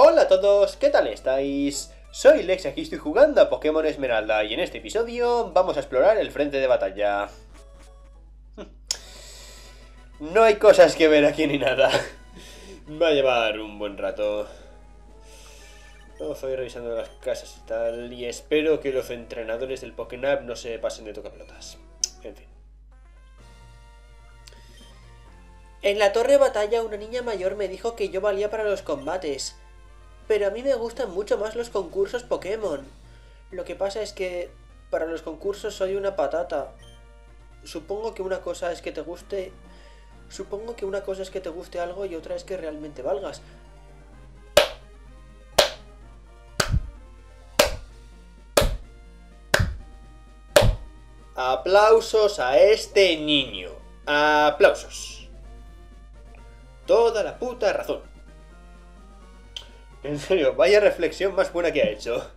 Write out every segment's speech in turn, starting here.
Hola a todos, ¿qué tal estáis? Soy Lex, aquí estoy jugando a Pokémon Esmeralda y en este episodio vamos a explorar el frente de batalla. No hay cosas que ver aquí ni nada. Va a llevar un buen rato. Vamos a ir revisando las casas y tal. Y espero que los entrenadores del Pokénap no se pasen de tocapelotas. En fin. En la torre de batalla una niña mayor me dijo que yo valía para los combates. Pero a mí me gustan mucho más los concursos Pokémon. Lo que pasa es que para los concursos soy una patata. Supongo que una cosa es que te guste... Supongo que una cosa es que te guste algo y otra es que realmente valgas. Aplausos a este niño. Aplausos. Toda la puta razón. En serio, vaya reflexión más buena que ha hecho.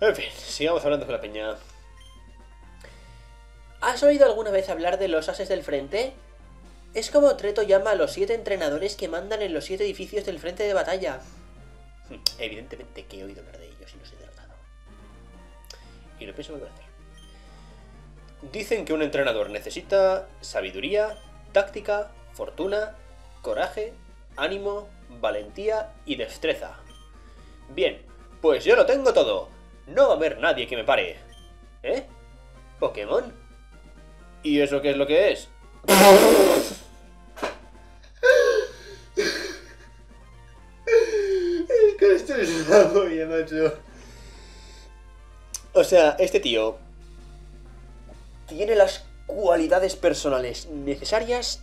En fin, sigamos hablando con la peña. ¿Has oído alguna vez hablar de los ases del frente? Es como Treto llama a los siete entrenadores que mandan en los siete edificios del frente de batalla. Evidentemente que he oído hablar de ellos y los he derrotado. Y lo pienso volver a hacer. Dicen que un entrenador necesita sabiduría, táctica, fortuna, coraje, ánimo, valentía y destreza. Bien, pues yo lo tengo todo. No va a haber nadie que me pare. ¿Eh? ¿Pokémon? ¿Y eso qué es lo que es? es que esto es una polla, macho. O sea, este tío tiene las cualidades personales necesarias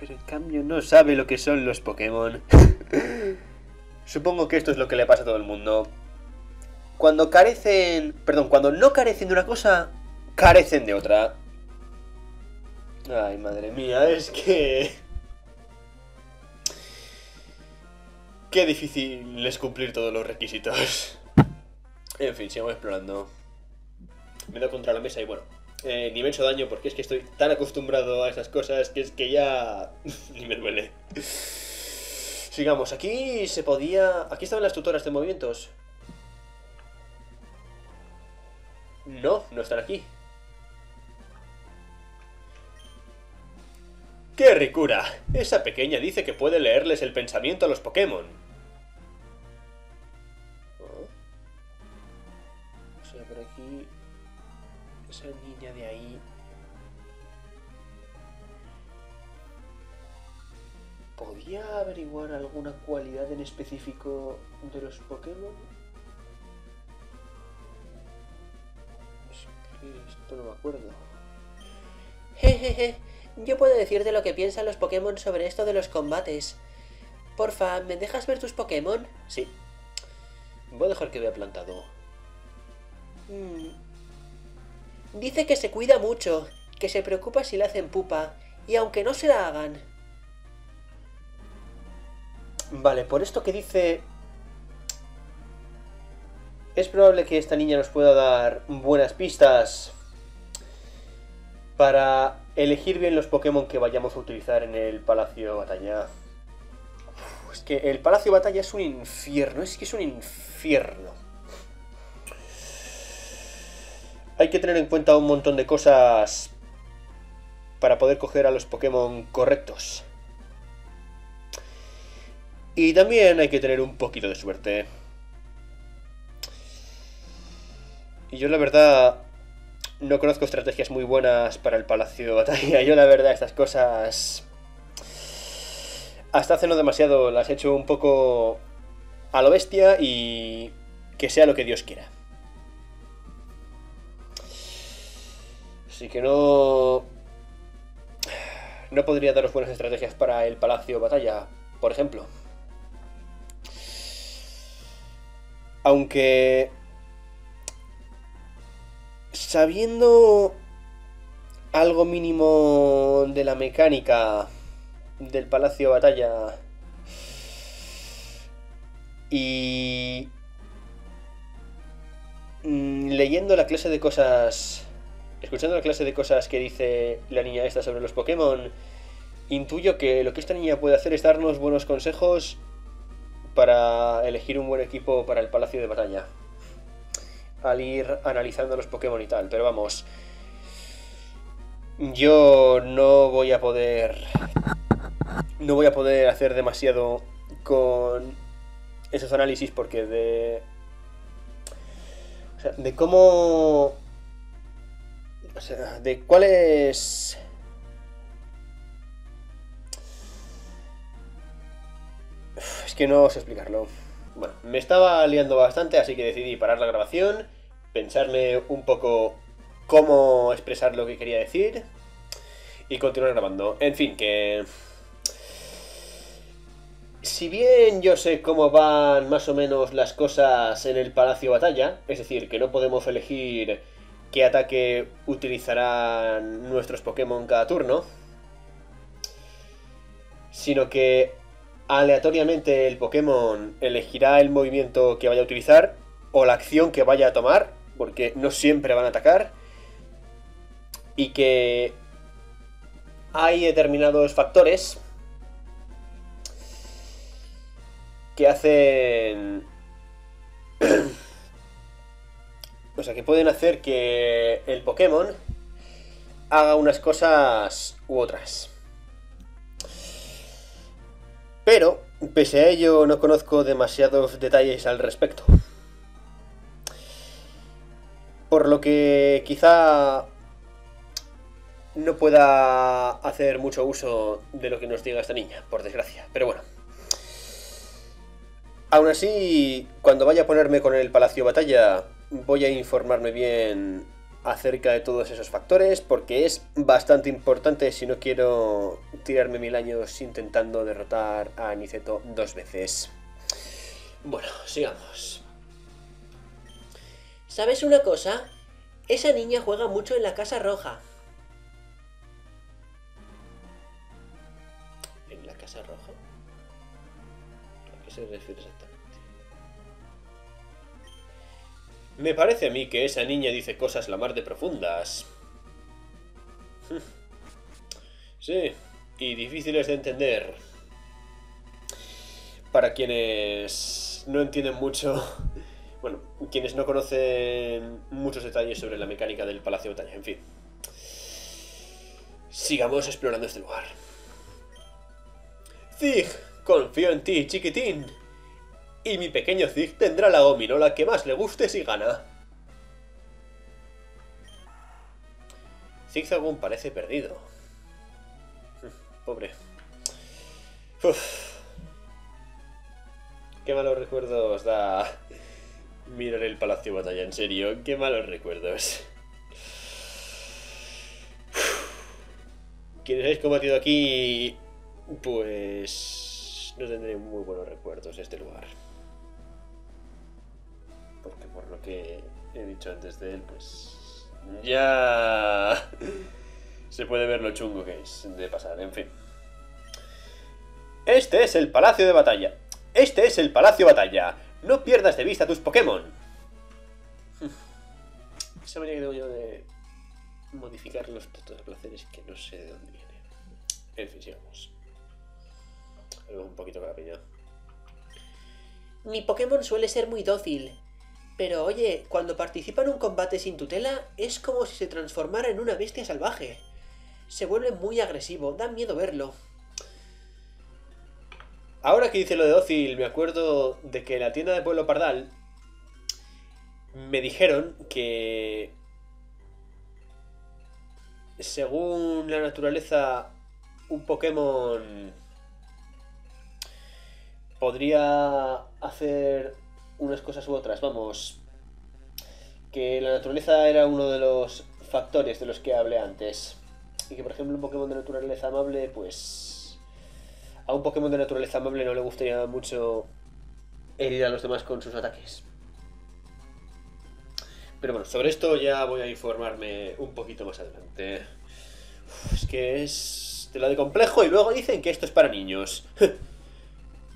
pero en cambio no sabe lo que son los Pokémon. Supongo que esto es lo que le pasa a todo el mundo. Cuando carecen... Perdón, cuando no carecen de una cosa, carecen de otra. Ay, madre mía, es que... Qué difícil es cumplir todos los requisitos. En fin, sigamos explorando. Me dado contra la mesa y bueno, eh, ni me daño porque es que estoy tan acostumbrado a esas cosas que es que ya ni me duele. Sigamos, aquí se podía... Aquí estaban las tutoras de movimientos. No, no están aquí. ¡Qué ricura! Esa pequeña dice que puede leerles el pensamiento a los Pokémon. ¿Podía averiguar alguna cualidad en específico de los Pokémon? Es que esto no me acuerdo. Jejeje, yo puedo decirte lo que piensan los Pokémon sobre esto de los combates. Porfa, ¿me dejas ver tus Pokémon? Sí. Voy a dejar que vea plantado. Mm. Dice que se cuida mucho, que se preocupa si le hacen pupa, y aunque no se la hagan. Vale, por esto que dice... Es probable que esta niña nos pueda dar buenas pistas para elegir bien los Pokémon que vayamos a utilizar en el Palacio Batalla. Es que el Palacio Batalla es un infierno, es que es un infierno. Hay que tener en cuenta un montón de cosas para poder coger a los Pokémon correctos. Y también hay que tener un poquito de suerte. Y yo la verdad no conozco estrategias muy buenas para el Palacio de Batalla. Yo la verdad estas cosas... Hasta hace no demasiado las he hecho un poco a lo bestia y que sea lo que Dios quiera. Así que no... No podría daros buenas estrategias para el Palacio de Batalla, por ejemplo. Aunque... Sabiendo algo mínimo de la mecánica del Palacio Batalla y mm, leyendo la clase de cosas, escuchando la clase de cosas que dice la niña esta sobre los Pokémon intuyo que lo que esta niña puede hacer es darnos buenos consejos para elegir un buen equipo para el Palacio de Batalla. Al ir analizando los Pokémon y tal, pero vamos. Yo no voy a poder. No voy a poder hacer demasiado con esos análisis porque de. O sea, de cómo. O sea, de cuál es. Que no sé explicarlo. Bueno, me estaba liando bastante, así que decidí parar la grabación, pensarme un poco cómo expresar lo que quería decir y continuar grabando. En fin, que... Si bien yo sé cómo van más o menos las cosas en el Palacio Batalla, es decir, que no podemos elegir qué ataque utilizarán nuestros Pokémon cada turno, sino que aleatoriamente el Pokémon elegirá el movimiento que vaya a utilizar o la acción que vaya a tomar, porque no siempre van a atacar, y que hay determinados factores que hacen... o sea, que pueden hacer que el Pokémon haga unas cosas u otras. Pero, pese a ello, no conozco demasiados detalles al respecto. Por lo que quizá no pueda hacer mucho uso de lo que nos diga esta niña, por desgracia. Pero bueno. Aún así, cuando vaya a ponerme con el Palacio Batalla, voy a informarme bien acerca de todos esos factores, porque es bastante importante si no quiero tirarme mil años intentando derrotar a Aniceto dos veces. Bueno, sigamos. ¿Sabes una cosa? Esa niña juega mucho en la Casa Roja. ¿En la Casa Roja? ¿A qué se refiere exactamente? Me parece a mí que esa niña dice cosas la mar de profundas. Sí, y difíciles de entender. Para quienes no entienden mucho, bueno, quienes no conocen muchos detalles sobre la mecánica del Palacio de en fin. Sigamos explorando este lugar. Zig, confío en ti, chiquitín. Y mi pequeño Zig tendrá la gominola que más le guste si gana. Zigzagoon parece perdido. Pobre. Uf. Qué malos recuerdos da mirar el Palacio Batalla, en serio. Qué malos recuerdos. Quienes habéis combatido aquí, pues no tendré muy buenos recuerdos de este lugar. Porque por lo que he dicho antes de él, pues ya se puede ver lo chungo que es de pasar, en fin. Este es el Palacio de Batalla. Este es el Palacio Batalla. No pierdas de vista tus Pokémon. Esa manera que tengo yo de modificar los puntos de placeres que no sé de dónde vienen. En fin, sigamos. Algo un poquito para piña. Mi Pokémon suele ser muy dócil. Pero oye, cuando participa en un combate sin tutela, es como si se transformara en una bestia salvaje. Se vuelve muy agresivo, da miedo verlo. Ahora que dice lo de dócil, me acuerdo de que en la tienda de Pueblo Pardal me dijeron que según la naturaleza un Pokémon podría hacer unas cosas u otras, vamos, que la naturaleza era uno de los factores de los que hablé antes. Y que por ejemplo un Pokémon de naturaleza amable, pues a un Pokémon de naturaleza amable no le gustaría mucho herir a los demás con sus ataques. Pero bueno, sobre esto ya voy a informarme un poquito más adelante. Uf, es que es de lo de complejo y luego dicen que esto es para niños.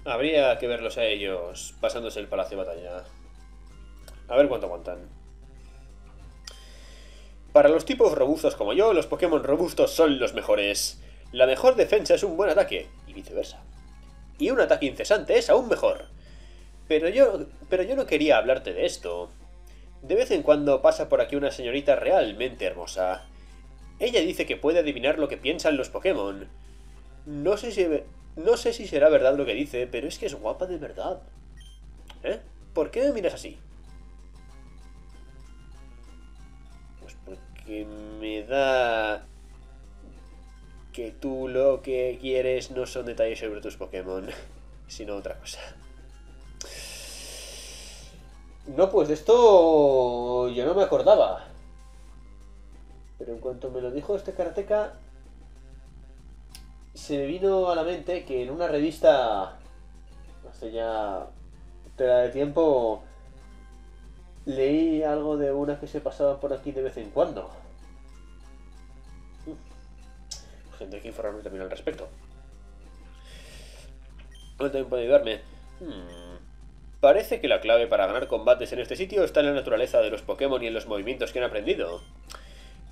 Habría que verlos a ellos pasándose el palacio de batalla. A ver cuánto aguantan. Para los tipos robustos como yo, los Pokémon robustos son los mejores. La mejor defensa es un buen ataque, y viceversa. Y un ataque incesante es aún mejor. Pero yo, pero yo no quería hablarte de esto. De vez en cuando pasa por aquí una señorita realmente hermosa. Ella dice que puede adivinar lo que piensan los Pokémon. No sé si, no sé si será verdad lo que dice, pero es que es guapa de verdad. ¿Eh? ¿Por qué me miras así? Pues porque me da que tú lo que quieres no son detalles sobre tus Pokémon, sino otra cosa. No, pues de esto yo no me acordaba. Pero en cuanto me lo dijo este karateka, se me vino a la mente que en una revista, hace ya tela de tiempo, leí algo de una que se pasaba por aquí de vez en cuando. Pues tendré que informarme también al respecto. ¿No también puede ayudarme? Hmm. Parece que la clave para ganar combates en este sitio está en la naturaleza de los Pokémon y en los movimientos que han aprendido.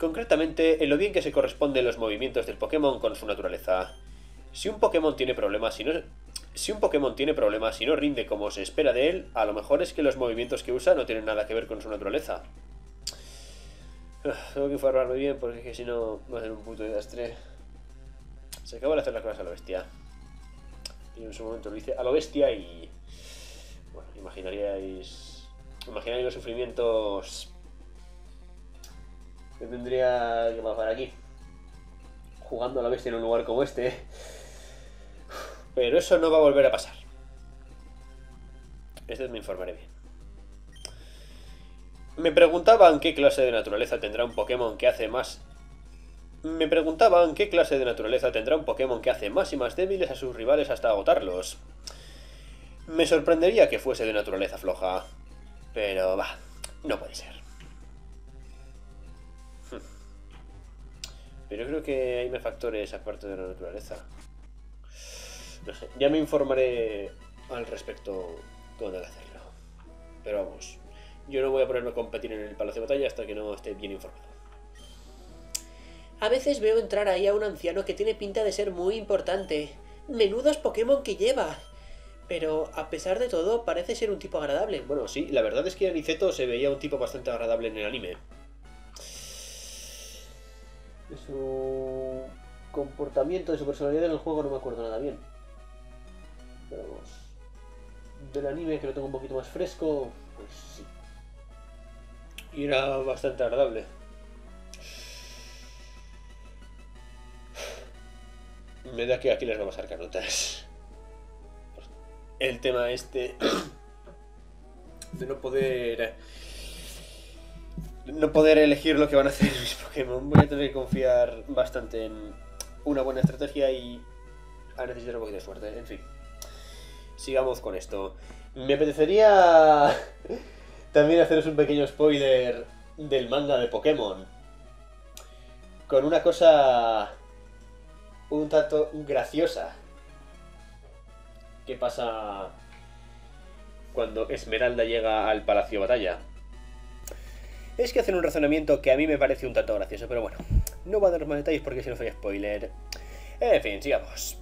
Concretamente, en lo bien que se corresponden los movimientos del Pokémon con su naturaleza. Si un Pokémon tiene problemas y no... Si un Pokémon tiene problemas y no rinde como se espera de él, a lo mejor es que los movimientos que usa no tienen nada que ver con su naturaleza. Tengo que informarme bien porque es que si no va a ser un puto desastre. Se acaba de hacer las cosas a la bestia. Y en su momento lo hice a lo bestia y... Bueno, imaginaríais... Imaginaríais los sufrimientos tendría que pasar aquí. Jugando a la bestia en un lugar como este. Pero eso no va a volver a pasar. Este me informaré bien. Me preguntaban qué clase de naturaleza tendrá un Pokémon que hace más... Me preguntaban qué clase de naturaleza tendrá un Pokémon que hace más y más débiles a sus rivales hasta agotarlos. Me sorprendería que fuese de naturaleza floja. Pero va, no puede ser. Pero creo que hay más factores aparte de la naturaleza. No sé, ya me informaré al respecto cuando que hacerlo. Pero vamos, yo no voy a ponerme a competir en el Palacio de Batalla hasta que no esté bien informado. A veces veo entrar ahí a un anciano que tiene pinta de ser muy importante. Menudos Pokémon que lleva. Pero a pesar de todo, parece ser un tipo agradable. Bueno, sí, la verdad es que Aniceto se veía un tipo bastante agradable en el anime. De su comportamiento, de su personalidad en el juego no me acuerdo nada bien. Pero vamos. Del anime que lo tengo un poquito más fresco, pues sí. Y era bastante agradable. Me da que aquí les vamos a sacar notas. El tema este de no poder no poder elegir lo que van a hacer mis Pokémon. Voy a tener que confiar bastante en una buena estrategia y a necesitar un poquito de suerte. En fin, sigamos con esto. Me apetecería también haceros un pequeño spoiler del manga de Pokémon. Con una cosa un tanto graciosa. ¿Qué pasa cuando Esmeralda llega al Palacio Batalla? Es que hacen un razonamiento que a mí me parece un tanto gracioso, pero bueno, no voy a dar más detalles porque si no soy spoiler. En fin, sigamos.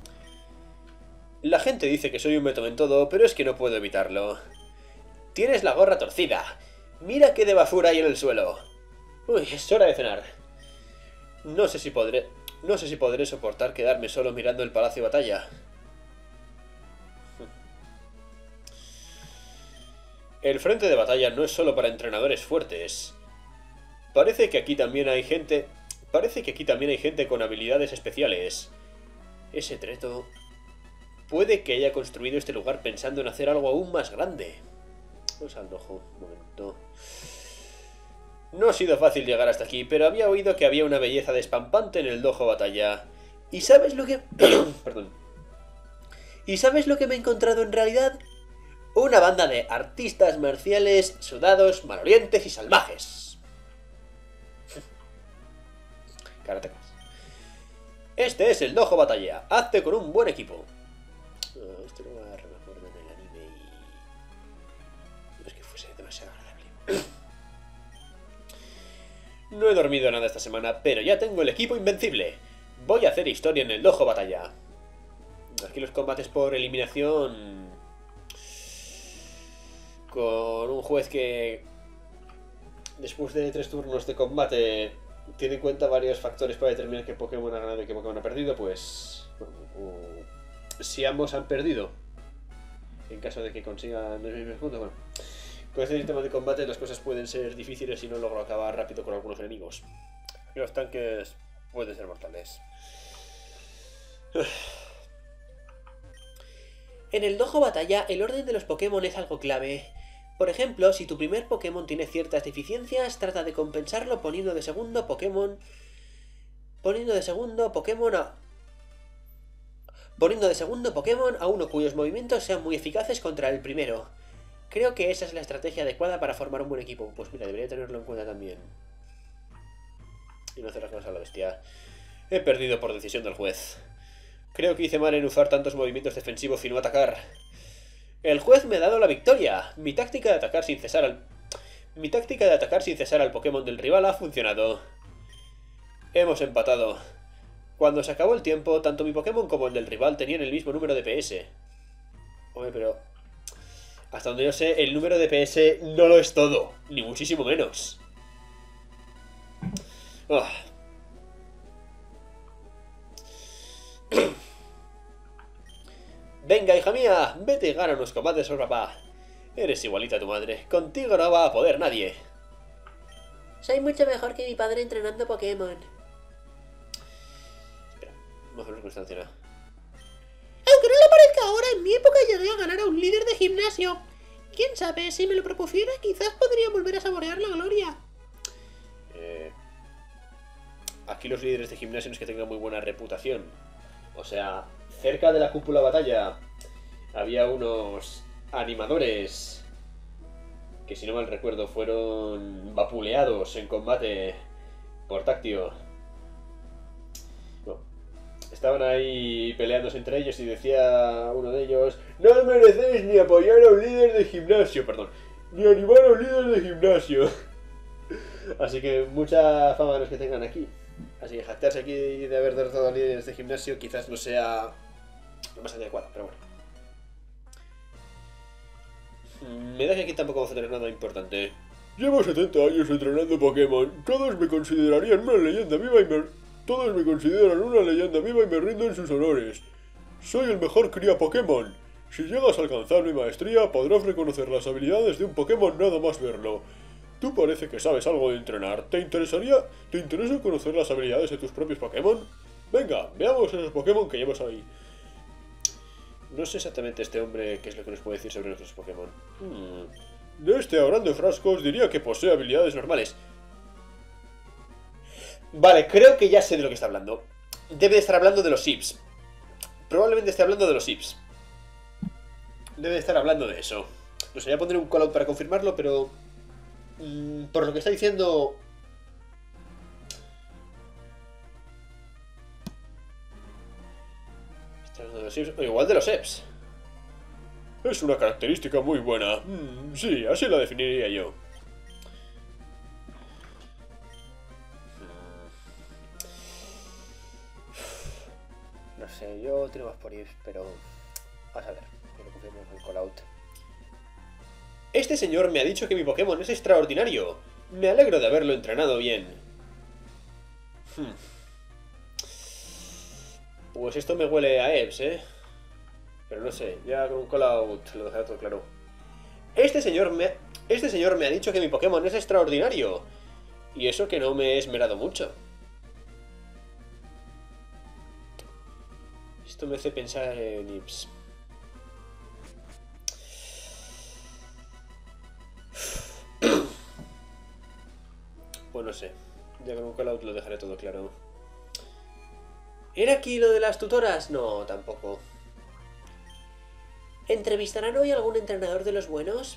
La gente dice que soy un método en todo, pero es que no puedo evitarlo. Tienes la gorra torcida. Mira qué de basura hay en el suelo. Uy, es hora de cenar. No sé si podré... No sé si podré soportar quedarme solo mirando el palacio de batalla. El frente de batalla no es solo para entrenadores fuertes. Parece que aquí también hay gente... Parece que aquí también hay gente con habilidades especiales. Ese treto... Puede que haya construido este lugar pensando en hacer algo aún más grande. Vamos al ojo, un momento. No ha sido fácil llegar hasta aquí, pero había oído que había una belleza despampante en el dojo batalla. ¿Y sabes lo que...? Perdón. ¿Y sabes lo que me he encontrado en realidad? Una banda de artistas marciales, sudados, malolientes y salvajes. Este es el dojo batalla. Hazte con un buen equipo. No, reforma en el anime. No es que fuese demasiado agradable. No he dormido nada esta semana, pero ya tengo el equipo invencible. Voy a hacer historia en el dojo batalla. Aquí los combates por eliminación... Con un juez que... Después de tres turnos de combate tiene en cuenta varios factores para determinar qué Pokémon ha ganado y qué Pokémon ha perdido, pues... si ambos han perdido, en caso de que consigan los mismos puntos. Con este sistema de combate las cosas pueden ser difíciles y no logro acabar rápido con algunos enemigos. Los tanques pueden ser mortales. En el dojo batalla, el orden de los Pokémon es algo clave. Por ejemplo, si tu primer Pokémon tiene ciertas deficiencias, trata de compensarlo poniendo de segundo Pokémon... Poniendo de segundo Pokémon a... Poniendo de segundo Pokémon a uno cuyos movimientos sean muy eficaces contra el primero. Creo que esa es la estrategia adecuada para formar un buen equipo. Pues mira, debería tenerlo en cuenta también. Y no hacer las cosas a la bestia. He perdido por decisión del juez. Creo que hice mal en usar tantos movimientos defensivos y no atacar. El juez me ha dado la victoria. Mi táctica de atacar sin cesar al... Mi táctica de atacar sin cesar al Pokémon del rival ha funcionado. Hemos empatado. Cuando se acabó el tiempo, tanto mi Pokémon como el del rival tenían el mismo número de PS. Hombre, pero... Hasta donde yo sé, el número de PS no lo es todo. Ni muchísimo menos. Ah. Venga, hija mía, vete y gana unos combates por papá. Eres igualita a tu madre. Contigo no va a poder nadie. Soy mucho mejor que mi padre entrenando Pokémon. Espera, vamos a ver cómo. Aunque no le parezca ahora, en mi época llegué a ganar a un líder de gimnasio. Quién sabe, si me lo propusiera, quizás podría volver a saborear la gloria. Eh, aquí los líderes de gimnasio no es que tengan muy buena reputación. O sea, cerca de la cúpula batalla había unos animadores que si no mal recuerdo fueron vapuleados en combate por Táctio. estaban ahí peleándose entre ellos y decía uno de ellos No merecéis ni apoyar a un líder de gimnasio, perdón, ni animar a un líder de gimnasio. Así que mucha fama los que tengan aquí. Así que jactarse aquí de haber derrotado a líderes de gimnasio quizás no sea lo más adecuado, pero bueno. Mm, me da que aquí tampoco vamos a tener nada importante. Llevo 70 años entrenando Pokémon. Todos me considerarían una leyenda viva y me... Todos me consideran una leyenda viva y me rinden sus honores. Soy el mejor cría Pokémon. Si llegas a alcanzar mi maestría, podrás reconocer las habilidades de un Pokémon nada más verlo. Tú parece que sabes algo de entrenar. ¿Te interesaría... ¿Te interesa conocer las habilidades de tus propios Pokémon? Venga, veamos esos Pokémon que llevas ahí. No sé exactamente este hombre qué es lo que nos puede decir sobre nuestros Pokémon. Hmm. De este de frascos diría que posee habilidades normales. Vale, creo que ya sé de lo que está hablando. Debe de estar hablando de los Sips. Probablemente esté hablando de los Sips. Debe de estar hablando de eso. No sé, voy a poner un callout para confirmarlo, pero... Mm, por lo que está diciendo, igual de los EPS. Es una característica muy buena. Mm, sí, así la definiría yo. No sé, yo tengo más por ir, pero... Vas a ver, el callout. Este señor me ha dicho que mi Pokémon es extraordinario. Me alegro de haberlo entrenado bien. Hmm. Pues esto me huele a EPS, ¿eh? Pero no sé, ya con un callout lo dejaré todo claro. Este señor me... Este señor me ha dicho que mi Pokémon es extraordinario. Y eso que no me he esmerado mucho. Esto me hace pensar en Ips. Pues no sé. Ya con un callout lo dejaré todo claro. ¿Era aquí lo de las tutoras? No, tampoco. ¿Entrevistarán hoy algún entrenador de los buenos?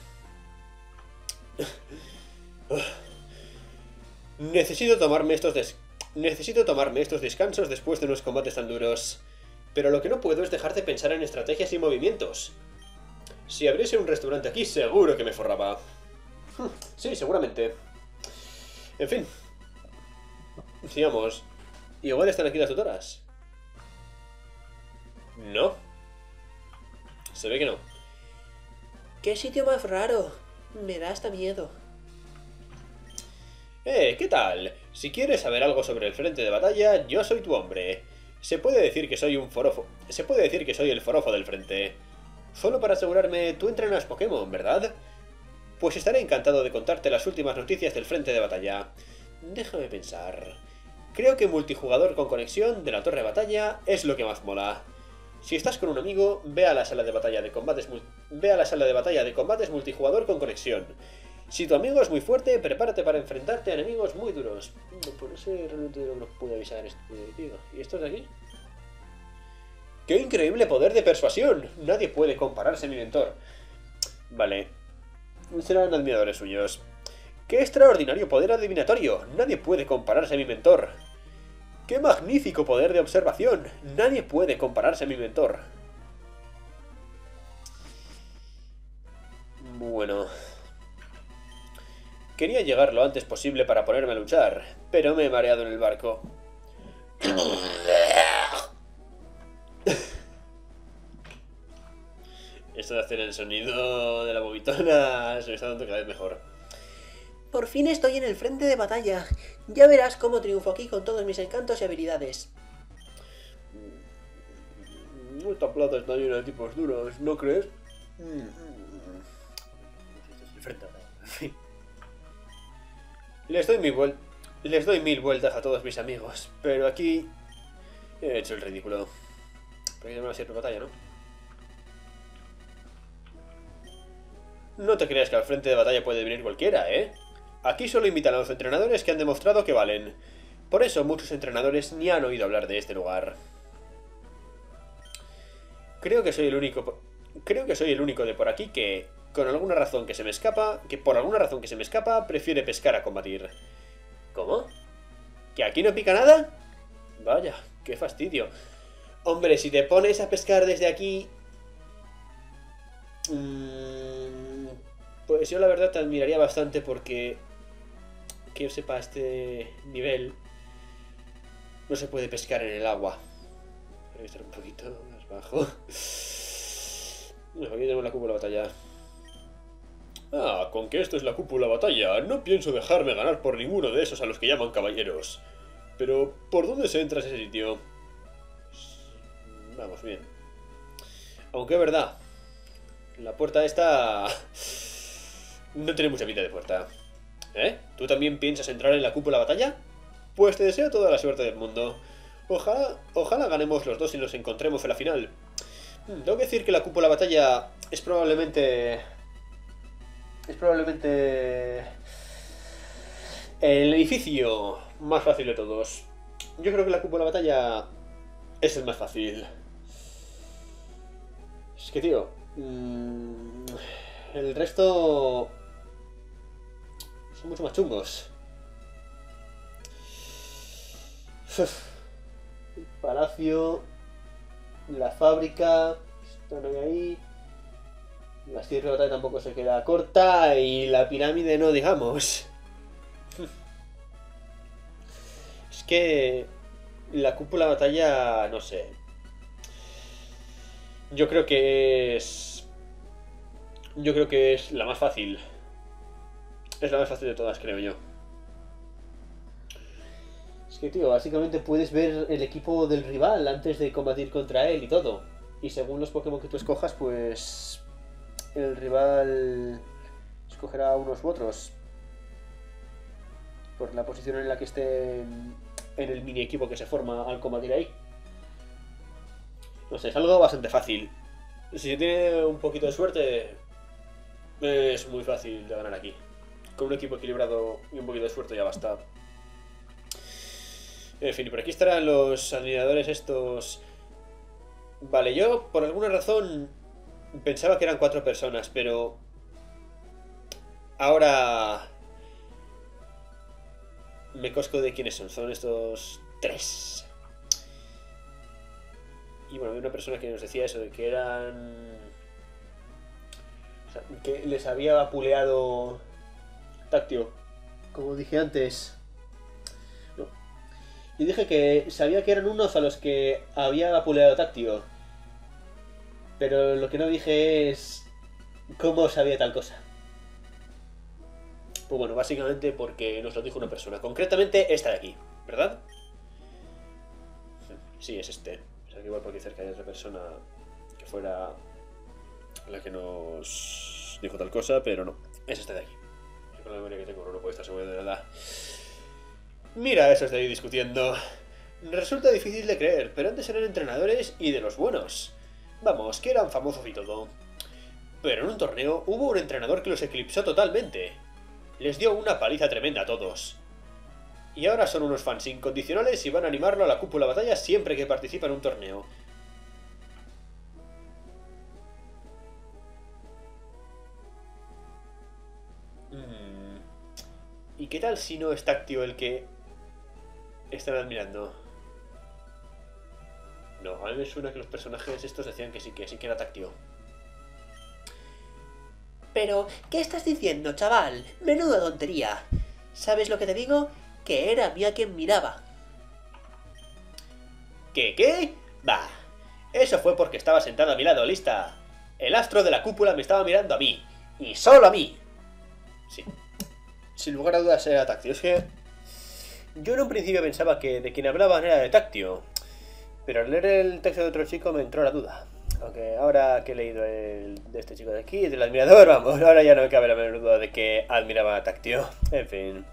Necesito tomarme estos des... Necesito tomarme estos descansos después de unos combates tan duros. Pero lo que no puedo es dejar de pensar en estrategias y movimientos. Si abriese un restaurante aquí, seguro que me forraba. Sí, seguramente. En fin. Sigamos. Igual están aquí las tutoras. No. Se ve que no. ¿Qué sitio más raro? Me da hasta miedo. Eh, ¿qué tal? Si quieres saber algo sobre el frente de batalla, yo soy tu hombre. Se puede decir que soy un forofo. Se puede decir que soy el forofo del frente. Solo para asegurarme, tú entrenas Pokémon, ¿verdad? Pues estaré encantado de contarte las últimas noticias del frente de batalla. Déjame pensar. Creo que multijugador con conexión de la torre de batalla es lo que más mola. Si estás con un amigo, ve a la sala de batalla de combates ve a la sala de batalla de combates multijugador con conexión. Si tu amigo es muy fuerte, prepárate para enfrentarte a enemigos muy duros. Por eso realmente no nos avisar este tío. ¿Y estos de aquí? ¡Qué increíble poder de persuasión! Nadie puede compararse a mi mentor. Vale. Serán admiradores suyos. ¡Qué extraordinario poder adivinatorio! Nadie puede compararse a mi mentor. ¡Qué magnífico poder de observación! Nadie puede compararse a mi mentor. Bueno... Quería llegar lo antes posible para ponerme a luchar, pero me he mareado en el barco. Esto de hacer el sonido de la vomitona se me está dando cada vez mejor. Por fin estoy en el frente de batalla. Ya verás cómo triunfo aquí con todos mis encantos y habilidades. Esta plata está llena de tipos duros, ¿no crees? Les doy, mil Les doy mil vueltas a todos mis amigos, pero aquí he hecho el ridículo. Pero no me sirve batalla, ¿no? No te creas que al frente de batalla puede venir cualquiera, ¿eh? Aquí solo invitan a los entrenadores que han demostrado que valen. Por eso muchos entrenadores ni han oído hablar de este lugar. Creo que soy el único... Creo que soy el único de por aquí que, con alguna razón que se me escapa, que por alguna razón que se me escapa, prefiere pescar a combatir. ¿Cómo? ¿Que aquí no pica nada? Vaya, qué fastidio. Hombre, si te pones a pescar desde aquí... Mmm, pues yo la verdad te admiraría bastante porque que yo sepa, este nivel no se puede pescar en el agua. Voy a estar un poquito más bajo. aquí tenemos la cúpula batalla. Ah, con que esto es la cúpula batalla, no pienso dejarme ganar por ninguno de esos a los que llaman caballeros. Pero, ¿por dónde se entra ese sitio? Vamos, bien. Aunque es verdad, la puerta esta... no tiene mucha vida de puerta. ¿Eh? ¿Tú también piensas entrar en la cúpula batalla? Pues te deseo toda la suerte del mundo. Ojalá, ojalá ganemos los dos y nos encontremos en la final. Hmm, tengo que decir que la cúpula batalla es probablemente... Es probablemente... El edificio más fácil de todos. Yo creo que la cúpula batalla es el más fácil. Es que, tío... Mm, el resto mucho más chungos. El palacio, la fábrica, están ahí. La sierra de tampoco se queda corta y la pirámide no, digamos. Es que la cúpula batalla, no sé. Yo creo que es... Yo creo que es la más fácil. Es la más fácil de todas, creo yo. Es que, tío, básicamente puedes ver el equipo del rival antes de combatir contra él y todo. Y según los Pokémon que tú escojas, pues... El rival escogerá unos u otros. Por la posición en la que esté en el mini equipo que se forma al combatir ahí. No sé, es algo bastante fácil. Si tiene un poquito de suerte, es muy fácil de ganar aquí con un equipo equilibrado y un poquito de suerte ya basta. En fin, por aquí estarán los admiradores estos... Vale, yo por alguna razón pensaba que eran cuatro personas, pero... Ahora... Me cosco de quiénes son. Son estos tres. Y bueno, había una persona que nos decía eso, de que eran... O sea, que les había táctil, como dije antes. Y dije que sabía que eran unos a los que había apuleado Táctio. Pero lo que no dije es cómo sabía tal cosa. Pues bueno, básicamente porque nos lo dijo una persona. Concretamente esta de aquí, ¿verdad? Sí, es este. O sea que igual por aquí cerca hay otra persona que fuera la que nos dijo tal cosa, pero no. Es este de aquí. Con la memoria que tengo no puedo seguro de nada. Mira de ahí discutiendo. Resulta difícil de creer, pero antes eran entrenadores y de los buenos. Vamos, que eran famosos y todo. Pero en un torneo hubo un entrenador que los eclipsó totalmente. Les dio una paliza tremenda a todos. Y ahora son unos fans incondicionales y van a animarlo a la cúpula batalla siempre que participa en un torneo. ¿Y qué tal si no es Táctio el que están admirando? No, a mí me suena que los personajes estos decían que sí, que sí que era Táctio. Pero, ¿qué estás diciendo, chaval? Menuda tontería. ¿Sabes lo que te digo? Que era a mí a quien miraba. ¿Qué, qué? Bah, eso fue porque estaba sentado a mi lado, lista. El astro de la cúpula me estaba mirando a mí. Y solo a mí. Sí. Sin lugar a dudas era Tactio. Es que... Yo en un principio pensaba que de quien hablaban era de Tactio. Pero al leer el texto de otro chico me entró la duda. Aunque ahora que he leído el de este chico de aquí, del admirador, vamos, ahora ya no me cabe la menor duda de que admiraba a Tactio. En fin.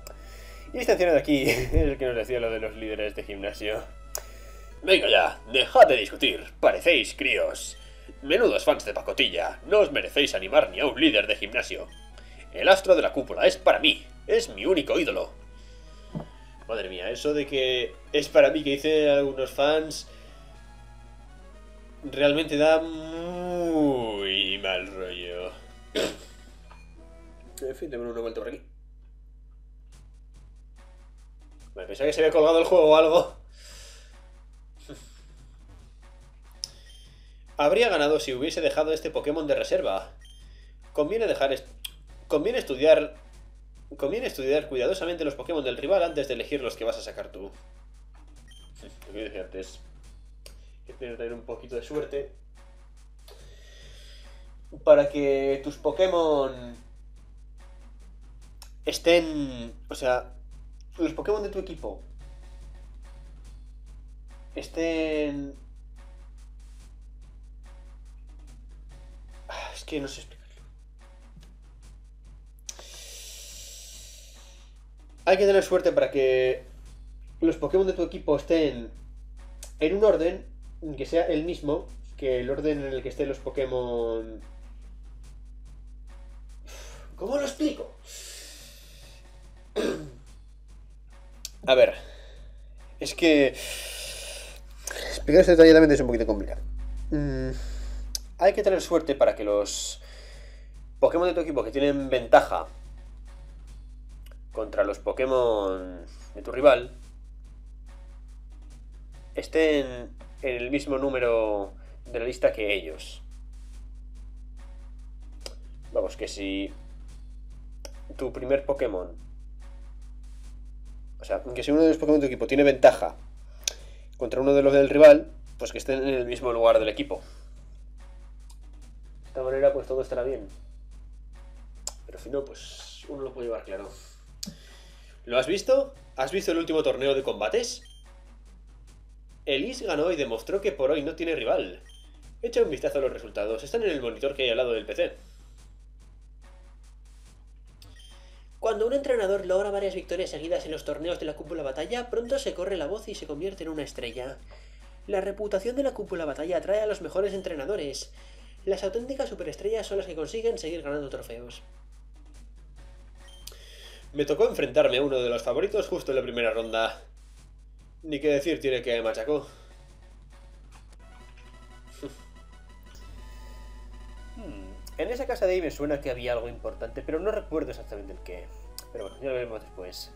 Y este anciano de aquí es el que nos decía lo de los líderes de gimnasio. Venga ya, dejad de discutir. Parecéis críos. Menudos fans de pacotilla. No os merecéis animar ni a un líder de gimnasio. El astro de la cúpula es para mí. Es mi único ídolo. Madre mía, eso de que es para mí que dicen algunos fans realmente da muy mal rollo. En fin, démosle una vuelta por aquí. Me pensaba que se había colgado el juego o algo. Habría ganado si hubiese dejado este Pokémon de reserva. Conviene dejar... Est conviene estudiar... Conviene estudiar cuidadosamente los Pokémon del rival antes de elegir los que vas a sacar tú. Lo que decía antes. Que tienes que tener un poquito de suerte. Para que tus Pokémon estén... O sea, los Pokémon de tu equipo estén... Ah, Es que no sé explicarlo. Hay que tener suerte para que los Pokémon de tu equipo estén en un orden que sea el mismo que el orden en el que estén los Pokémon... ¿Cómo lo explico? A ver, es que explicar esto detalladamente es un poquito complicado. Mm, hay que tener suerte para que los Pokémon de tu equipo que tienen ventaja contra los Pokémon de tu rival estén en el mismo número de la lista que ellos. Vamos, que si tu primer Pokémon o sea, que si uno de los Pokémon de tu equipo tiene ventaja contra uno de los del rival, pues que estén en el mismo lugar del equipo. De esta manera, pues todo estará bien. Pero si no, pues uno lo puede llevar claro. ¿Lo has visto? ¿Has visto el último torneo de combates? Elise ganó y demostró que por hoy no tiene rival. Echa un vistazo a los resultados. Están en el monitor que hay al lado del PC. Cuando un entrenador logra varias victorias seguidas en los torneos de la cúpula batalla, pronto se corre la voz y se convierte en una estrella. La reputación de la cúpula batalla atrae a los mejores entrenadores. Las auténticas superestrellas son las que consiguen seguir ganando trofeos. Me tocó enfrentarme a uno de los favoritos justo en la primera ronda. Ni qué decir tiene que me machacó. Hmm, En esa casa de ahí me suena que había algo importante, pero no recuerdo exactamente el qué. Pero bueno, ya lo veremos después.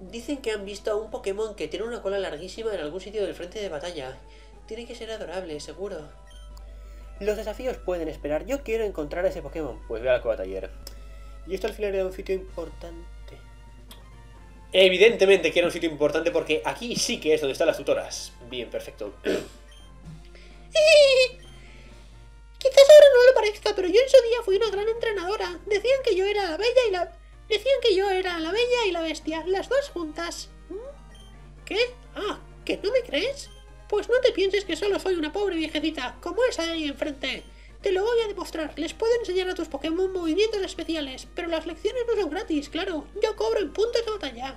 Dicen que han visto a un Pokémon que tiene una cola larguísima en algún sitio del frente de batalla. Tiene que ser adorable, seguro. Los desafíos pueden esperar. Yo quiero encontrar a ese Pokémon. Pues ve a la cueva taller. Y esto al final era un sitio importante. Evidentemente que era un sitio importante porque aquí sí que es donde están las tutoras. Bien, perfecto. Quizás ahora no lo parezca, pero yo en su día fui una gran entrenadora. Decían que yo era la bella y la... Decían que yo era la bella y la bestia, las dos juntas. ¿Mm? ¿Qué? Ah, ¿que no me crees? Pues no te pienses que solo soy una pobre viejecita, como esa de ahí enfrente. Te lo voy a demostrar. Les puedo enseñar a tus Pokémon movimientos especiales, pero las lecciones no son gratis, claro. Yo cobro en puntos de batalla.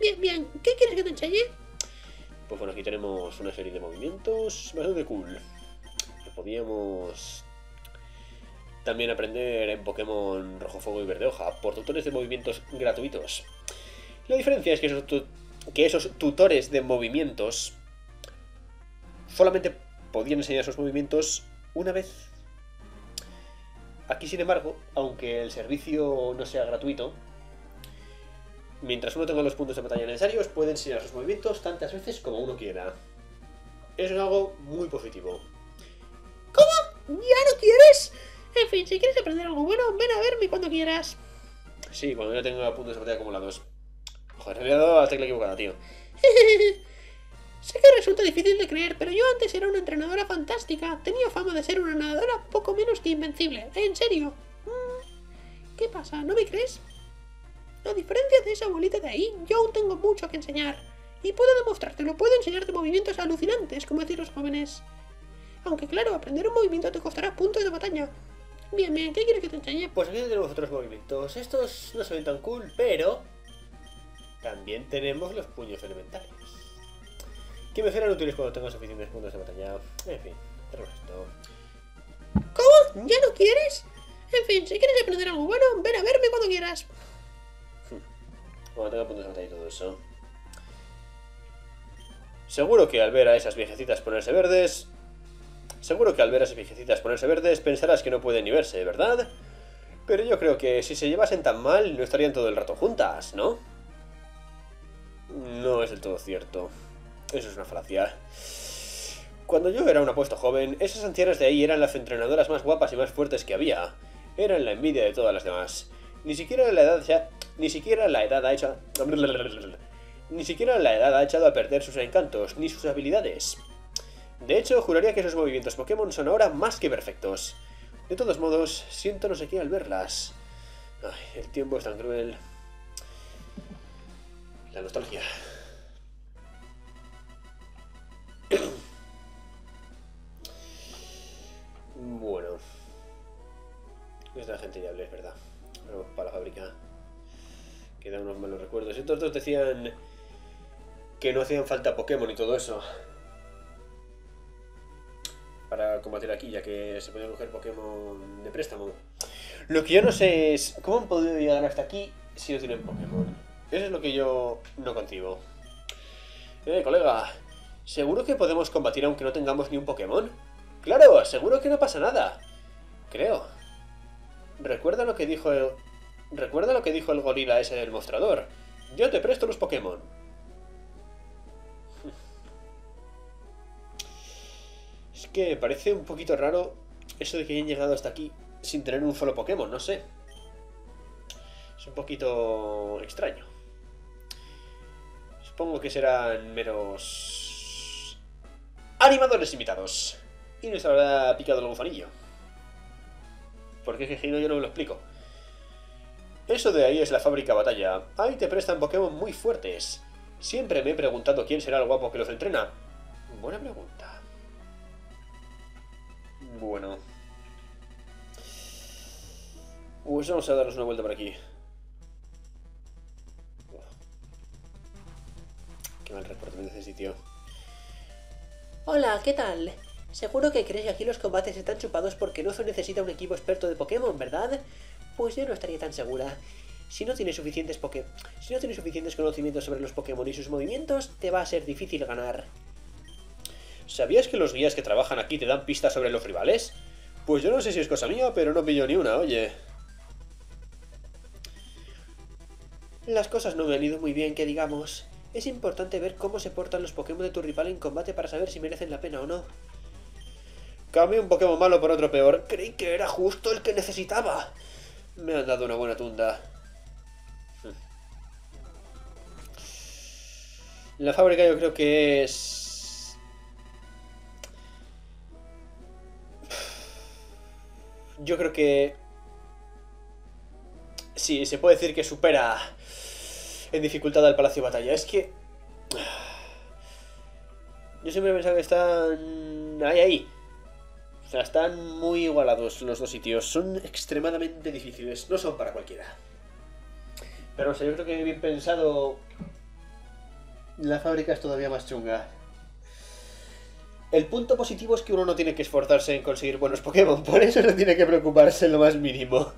Bien, bien. ¿Qué quieres que te enseñe? Pues bueno, aquí tenemos una serie de movimientos bastante cool. podíamos también aprender en Pokémon Rojo Fuego y Verde Hoja por tutores de movimientos gratuitos. La diferencia es que esos, que esos tutores de movimientos solamente podían enseñar esos movimientos una vez Aquí, sin embargo, aunque el servicio no sea gratuito, mientras uno tenga los puntos de batalla necesarios, puede enseñar sus movimientos tantas veces como uno quiera. Eso es algo muy positivo. ¿Cómo? ¿Ya no quieres? En fin, si quieres aprender algo bueno, ven a verme cuando quieras. Sí, cuando yo tenga puntos de batalla acumulados. Joder, le he dado la tecla equivocada, tío. Sé que resulta difícil de creer, pero yo antes era una entrenadora fantástica. Tenía fama de ser una nadadora poco menos que invencible. En serio. Mm, ¿Qué pasa? ¿No me crees? A diferencia de esa bolita de ahí, yo aún tengo mucho que enseñar. Y puedo demostrártelo, puedo enseñarte movimientos alucinantes, como decir los jóvenes. Aunque claro, aprender un movimiento te costará puntos de batalla. Bien, bien, ¿qué quieres que te enseñe? Pues aquí tenemos otros movimientos. Estos no se ven tan cool, pero... También tenemos los puños elementales que me serán útiles cuando tenga suficientes puntos de batalla. En fin, pero esto. ¿Cómo? ¿Ya no quieres? En fin, si quieres aprender algo bueno, ven a verme cuando quieras. Cuando tenga puntos de batalla y todo eso. Seguro que al ver a esas viejecitas ponerse verdes... Seguro que al ver a esas viejecitas ponerse verdes pensarás que no pueden ni verse, ¿verdad? Pero yo creo que si se llevasen tan mal no estarían todo el rato juntas, ¿no? No es del todo cierto. Eso es una falacia. Cuando yo era un apuesto joven, esas ancianas de ahí eran las entrenadoras más guapas y más fuertes que había. Eran la envidia de todas las demás. Ni siquiera la edad ni siquiera la edad ha ni siquiera la edad ha echado a perder sus encantos ni sus habilidades. De hecho, juraría que esos movimientos Pokémon son ahora más que perfectos. De todos modos, siento no sé qué al verlas. Ay, el tiempo es tan cruel. La nostalgia. Bueno. Esta gente ya es verdad. Vamos para la fábrica. Quedan unos malos recuerdos. Estos dos decían que no hacían falta Pokémon y todo eso. Para combatir aquí, ya que se podían coger Pokémon de préstamo. Lo que yo no sé es cómo han podido llegar hasta aquí si no tienen Pokémon. Eso es lo que yo no concibo. Eh, colega, ¿Seguro que podemos combatir aunque no tengamos ni un Pokémon? ¡Claro! ¡Seguro que no pasa nada! Creo. Recuerda lo que dijo el... Recuerda lo que dijo el gorila ese del mostrador. Yo te presto los Pokémon. Es que parece un poquito raro eso de que hayan llegado hasta aquí sin tener un solo Pokémon, no sé. Es un poquito extraño. Supongo que serán meros animadores invitados. Y nos habrá picado el gusanillo. Porque es que no yo no me lo explico. Eso de ahí es la fábrica batalla. Ahí te prestan Pokémon muy fuertes. Siempre me he preguntado quién será el guapo que los entrena. Buena pregunta. Bueno. Pues vamos a darnos una vuelta por aquí. Qué mal recuerdo de ese. Hola, ¿qué tal? Seguro que crees que aquí los combates están chupados porque no se necesita un equipo experto de Pokémon, ¿verdad? Pues yo no estaría tan segura. Si no tienes suficientes. Si no tienes suficientes conocimientos sobre los Pokémon y sus movimientos, te va a ser difícil ganar. ¿Sabías que los guías que trabajan aquí te dan pistas sobre los rivales? Pues yo no sé si es cosa mía, pero no pillo ni una, oye. Las cosas no me han ido muy bien, que digamos. Es importante ver cómo se portan los Pokémon de tu rival en combate para saber si merecen la pena o no. Cambio un Pokémon malo por otro peor. Creí que era justo el que necesitaba. Me han dado una buena tunda. La fábrica yo creo que es... Yo creo que... Sí, se puede decir que supera en dificultad al Palacio de Batalla. Es que... Yo siempre he pensado que están ahí, ahí. Están muy igualados los dos sitios. Son extremadamente difíciles. No son para cualquiera. Pero o sea, yo creo que bien pensado... La fábrica es todavía más chunga. El punto positivo es que uno no tiene que esforzarse en conseguir buenos Pokémon. Por eso no tiene que preocuparse lo más mínimo.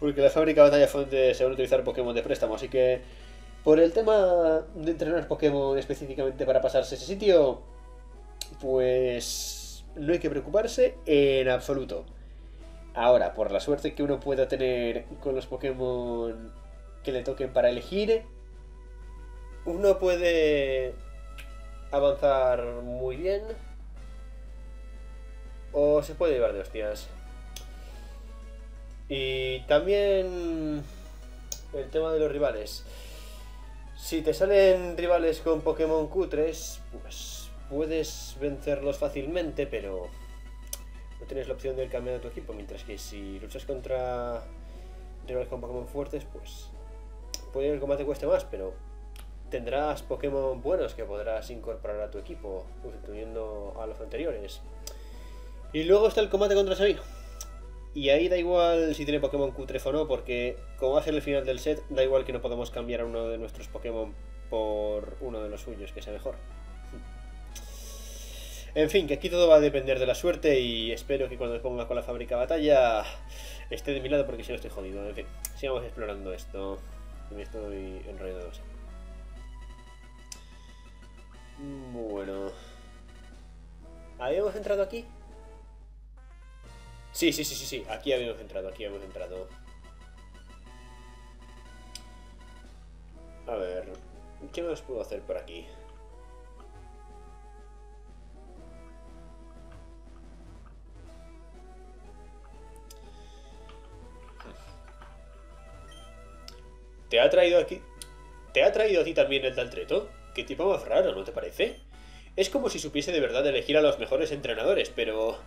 Porque la fábrica batalla fuente se van a utilizar Pokémon de préstamo. Así que... Por el tema de entrenar Pokémon específicamente para pasarse ese sitio, pues no hay que preocuparse en absoluto. Ahora, por la suerte que uno pueda tener con los Pokémon que le toquen para elegir, uno puede avanzar muy bien o se puede llevar de hostias. Y también el tema de los rivales. Si te salen rivales con Pokémon Q3, pues puedes vencerlos fácilmente, pero no tienes la opción de cambiar de tu equipo. Mientras que si luchas contra rivales con Pokémon fuertes, pues puede que el combate cueste más, pero tendrás Pokémon buenos que podrás incorporar a tu equipo, sustituyendo a los anteriores. Y luego está el combate contra Sabino. Y ahí da igual si tiene Pokémon Q3 o no, porque como va a ser el final del set, da igual que no podamos cambiar a uno de nuestros Pokémon por uno de los suyos, que sea mejor. En fin, que aquí todo va a depender de la suerte y espero que cuando me ponga con la fábrica batalla esté de mi lado porque si no estoy jodido. En fin, sigamos explorando esto. Me estoy enrollando. Bueno. ¿Habíamos entrado aquí? Sí, sí, sí, sí, sí. Aquí habíamos entrado, aquí habíamos entrado. A ver. ¿Qué más puedo hacer por aquí? ¿Te ha traído aquí? ¿Te ha traído a ti también el Daltreto? Qué tipo más raro, ¿no te parece? Es como si supiese de verdad elegir a los mejores entrenadores, pero...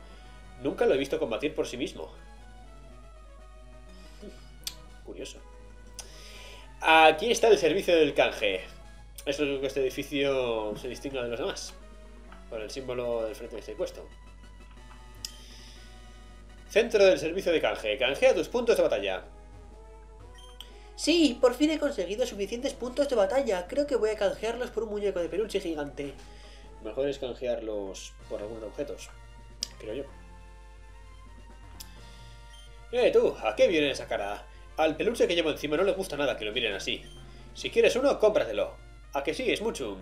Nunca lo he visto combatir por sí mismo. Curioso. Aquí está el servicio del canje. Eso es lo que este edificio se distingue de los demás. Por el símbolo del frente que estoy puesto. Centro del servicio de canje. Canjea tus puntos de batalla. Sí, por fin he conseguido suficientes puntos de batalla. Creo que voy a canjearlos por un muñeco de peluche gigante. Mejor es canjearlos por algunos objetos, creo yo. Eh, tú, ¿a qué viene esa cara? Al peluche que llevo encima no le gusta nada que lo miren así. Si quieres uno, cómpratelo. ¿A que sí? Es mucho.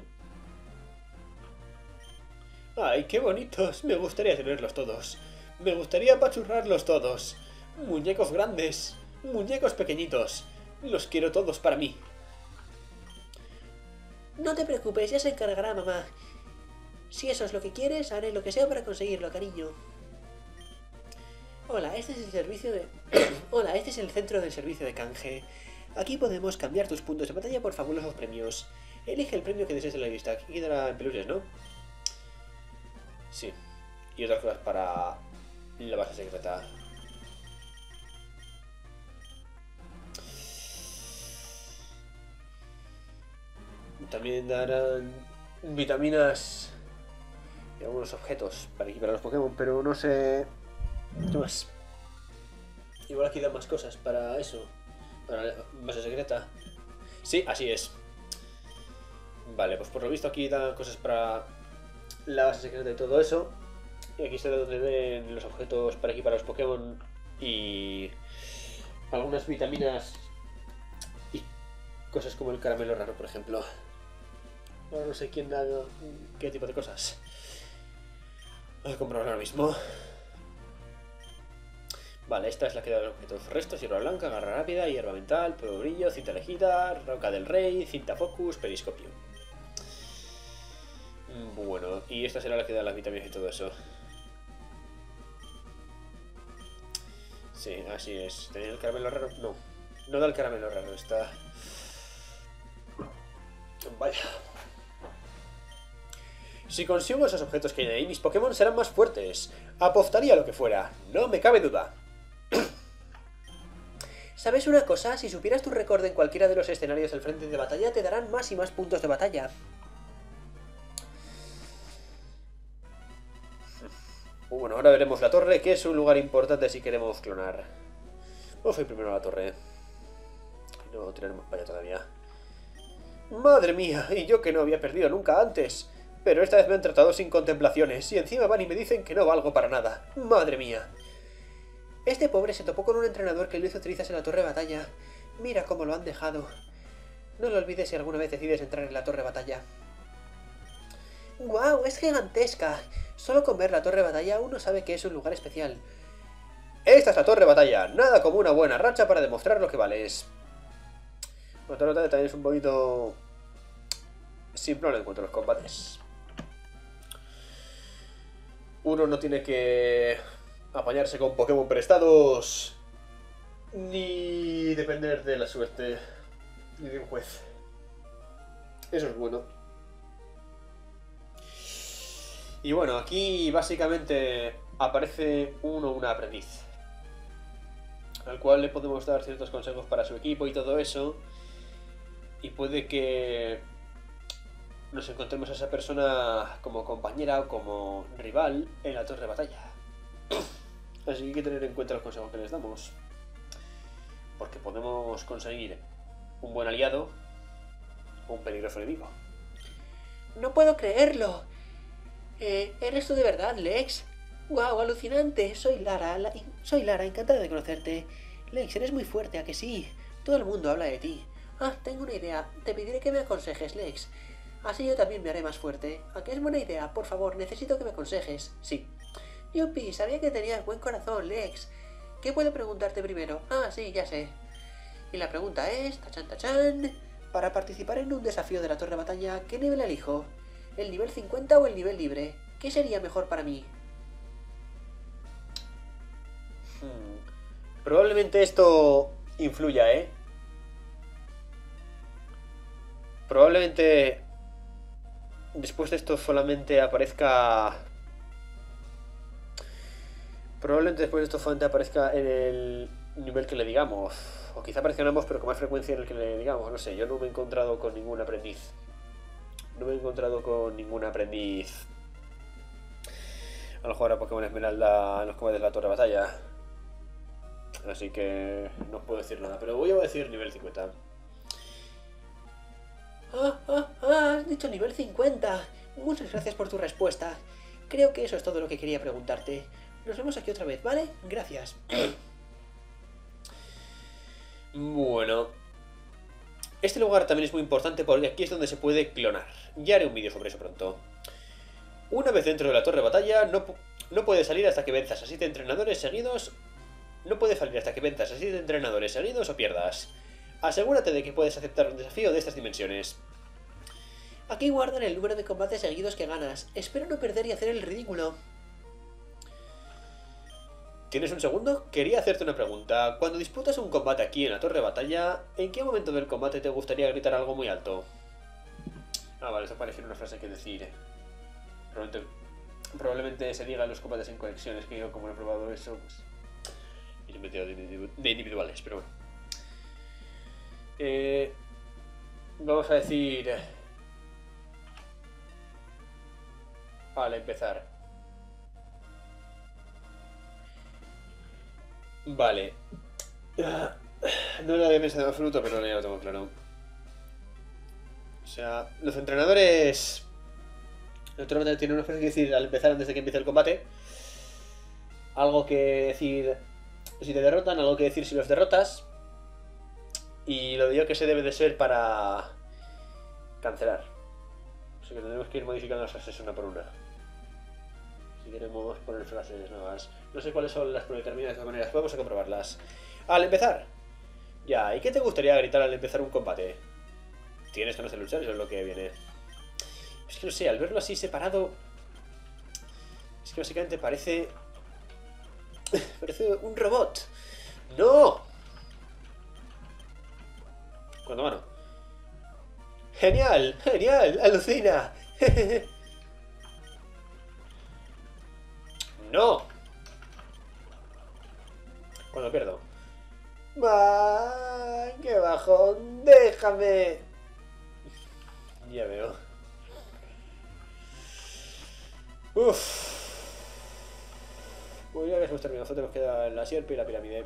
Ay, qué bonitos. Me gustaría tenerlos todos. Me gustaría apachurrarlos todos. Muñecos grandes. Muñecos pequeñitos. Los quiero todos para mí. No te preocupes, ya se encargará mamá. Si eso es lo que quieres, haré lo que sea para conseguirlo, cariño. Hola, este es el servicio de... Hola, este es el centro del servicio de canje. Aquí podemos cambiar tus puntos de batalla por fabulosos premios. Elige el premio que desees en la lista. Aquí en peluches, ¿no? Sí. Y otras cosas para la base secreta. También darán vitaminas y algunos objetos para equipar a los Pokémon, pero no sé... ¿Qué más? Igual aquí dan más cosas para eso. Para la base secreta. Sí, así es. Vale, pues por lo visto aquí dan cosas para la base secreta y todo eso. Y aquí está donde ven los objetos para equipar a los Pokémon y algunas vitaminas y cosas como el caramelo raro, por ejemplo. Ahora no sé quién da qué tipo de cosas. Vamos a comprarlo ahora mismo. Vale, esta es la que da los objetos. Restos, hierba blanca, garra rápida, hierba mental, prueba brillo, cinta elegida, roca del rey, cinta focus, periscopio. Bueno, y esta será la que da las vitaminas y todo eso. Sí, así es. ¿Tenía el caramelo raro? No. No da el caramelo raro, está... Vaya. Si consigo esos objetos que hay ahí, mis Pokémon serán más fuertes. Apostaría lo que fuera, no me cabe duda. ¿Sabes una cosa? Si supieras tu récord en cualquiera de los escenarios del frente de batalla, te darán más y más puntos de batalla. Bueno, ahora veremos la torre, que es un lugar importante si queremos clonar. Vamos a ir primero a la torre. No tiraremos para allá todavía. Madre mía, y yo que no había perdido nunca antes. Pero esta vez me han tratado sin contemplaciones, y encima van y me dicen que no valgo para nada. Madre mía. Este pobre se topó con un entrenador que lo hizo trizas en la torre de batalla. Mira cómo lo han dejado. No lo olvides si alguna vez decides entrar en la torre de batalla. ¡Guau! ¡Es gigantesca! Solo con ver la torre de batalla uno sabe que es un lugar especial. Esta es la torre de batalla, nada como una buena racha para demostrar lo que vales. Batalla también es un poquito simple en cuanto a los combates. Uno no tiene que apañarse con Pokémon prestados ni depender de la suerte ni de un juez. Eso es bueno. Y bueno, aquí básicamente aparece uno una aprendiz. Al cual le podemos dar ciertos consejos para su equipo y todo eso. Y puede que nos encontremos a esa persona como compañera o como rival en la torre de batalla. Así que hay que tener en cuenta los consejos que les damos. Porque podemos conseguir un buen aliado o un peligroso enemigo. No puedo creerlo. Eh, ¿Eres tú de verdad, Lex? ¡Wow! ¡Alucinante! Soy Lara. soy Lara, encantada de conocerte. Lex, eres muy fuerte, ¿a que sí? Todo el mundo habla de ti. Ah, tengo una idea. Te pediré que me aconsejes, Lex. Así yo también me haré más fuerte. ¿A qué es buena idea? Por favor, necesito que me aconsejes. Sí. Yupi, sabía que tenías buen corazón, Lex. ¿Qué puedo preguntarte primero? Ah, sí, ya sé. Y la pregunta es, tachan tachan, para participar en un desafío de la torre de batalla, ¿qué nivel elijo? ¿El nivel 50 o el nivel libre? ¿Qué sería mejor para mí? Hmm. Probablemente esto influya, ¿eh? Probablemente después de esto solamente aparezca... Probablemente después de esto solamente aparezca en el nivel que le digamos. O quizá aparezcan ambos, pero con más frecuencia en el que le digamos. No sé, yo no me he encontrado con ningún aprendiz no me he encontrado con ningún aprendiz a lo mejor a Pokémon Esmeralda en los combates de la Torre de Batalla. Así que no puedo decir nada, pero voy a decir nivel 50. Ah, ah, ah, has dicho nivel 50. Muchas gracias por tu respuesta. Creo que eso es todo lo que quería preguntarte. Nos vemos aquí otra vez, ¿vale? Gracias. bueno, este lugar también es muy importante porque aquí es donde se puede clonar. Ya haré un vídeo sobre eso pronto. Una vez dentro de la torre de batalla, no, no puede salir hasta que venzas a 7 entrenadores seguidos. No puede salir hasta que venzas a 7 entrenadores seguidos o pierdas. Asegúrate de que puedes aceptar un desafío de estas dimensiones. Aquí guardan el número de combates seguidos que ganas. Espero no perder y hacer el ridículo. ¿Tienes un segundo? Quería hacerte una pregunta. Cuando disputas un combate aquí en la torre de batalla, ¿en qué momento del combate te gustaría gritar algo muy alto? Ah, vale, eso parece una frase que decir. Probablemente, se diga en los combates en conexiones, que yo como no he probado eso, pues... Y he metido de individuales, pero bueno. Eh, vamos a decir... Al empezar. Vale. No lo había pensado en absoluto, pero ya lo tengo claro. O sea, los entrenadores... Naturalmente tienen una frase que decir al empezar antes de que empiece el combate. Algo que decir si te derrotan, algo que decir si los derrotas. Y lo digo que se debe de ser para cancelar. O sea que tenemos que ir modificando las frases una por una si queremos poner frases nuevas. No sé cuáles son las predeterminadas de todas maneras, vamos a comprobarlas. Al empezar. Ya, ¿y qué te gustaría gritar al empezar un combate? Tienes que no luchar, eso es lo que viene. Es que no sé, al verlo así separado... Es que básicamente parece... parece un robot. ¡No! Cuando mano. ¡Genial! ¡Genial! ¡Alucina! ¡No! Cuando pierdo. ¡Ah, ¡Qué bajón! ¡Déjame! Ya veo. Uff. Pues ya que hemos terminado, solo nos queda la sierpe y la pirámide.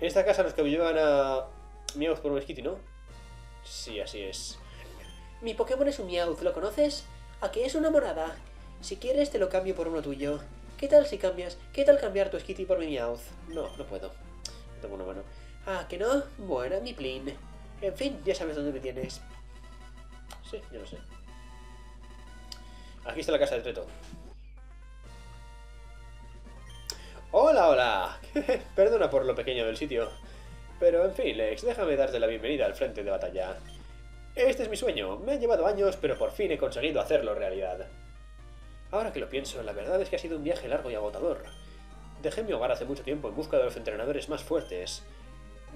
Esta casa los que llevan a Miauz por un esquiti, ¿no? Sí, así es. Mi Pokémon es un Meowth, ¿lo conoces? ¿A qué es una morada? Si quieres te lo cambio por uno tuyo. ¿Qué tal si cambias? ¿Qué tal cambiar tu Skitty por mi Meowth? No, no puedo. Tengo una mano. Ah, ¿que no? Bueno, mi Plin. En fin, ya sabes dónde me tienes. Sí, yo lo sé. Aquí está la casa de Treto. Hola, hola. Perdona por lo pequeño del sitio. Pero en fin, Lex, déjame darte la bienvenida al frente de batalla. Este es mi sueño. Me ha llevado años, pero por fin he conseguido hacerlo realidad. Ahora que lo pienso, la verdad es que ha sido un viaje largo y agotador. Dejé mi hogar hace mucho tiempo en busca de los entrenadores más fuertes.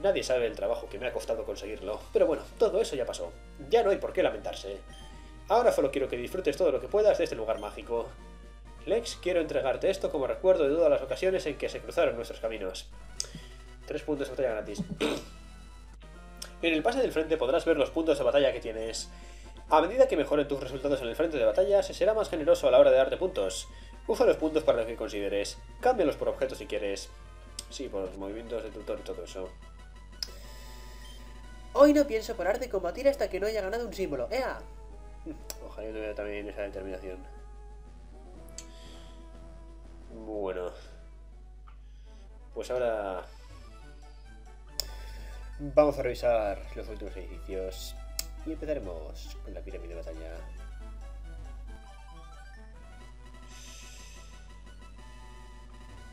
Nadie sabe el trabajo que me ha costado conseguirlo. Pero bueno, todo eso ya pasó. Ya no hay por qué lamentarse. Ahora solo quiero que disfrutes todo lo que puedas de este lugar mágico. Lex, quiero entregarte esto como recuerdo de todas las ocasiones en que se cruzaron nuestros caminos. Tres puntos de batalla gratis. en el pase del frente podrás ver los puntos de batalla que tienes. A medida que mejoren tus resultados en el frente de batalla, se será más generoso a la hora de darte puntos. Usa los puntos para lo que consideres. Cámbialos por objetos si quieres. Sí, por los movimientos de tutor y todo eso. Hoy no pienso parar de combatir hasta que no haya ganado un símbolo. ¡Ea! Ojalá yo tuviera también esa determinación. Bueno. Pues ahora... Vamos a revisar los últimos edificios. Y empezaremos con la pirámide de batalla.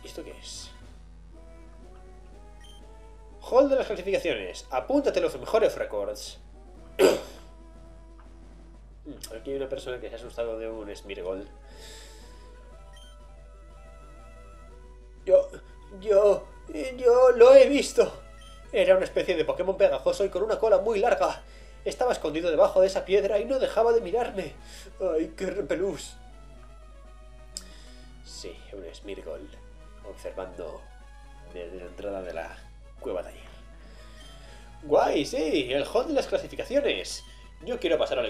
¿Y esto qué es? Hall de las clasificaciones. Apúntate los mejores records. Aquí hay una persona que se ha asustado de un Smirgol. Yo, yo, yo lo he visto. Era una especie de Pokémon pegajoso y con una cola muy larga. Estaba escondido debajo de esa piedra y no dejaba de mirarme. ¡Ay, qué repelús! Sí, un Smirgol, observando desde la entrada de la cueva taller. ¡Guay, sí! El hot de las clasificaciones. Yo quiero pasar a la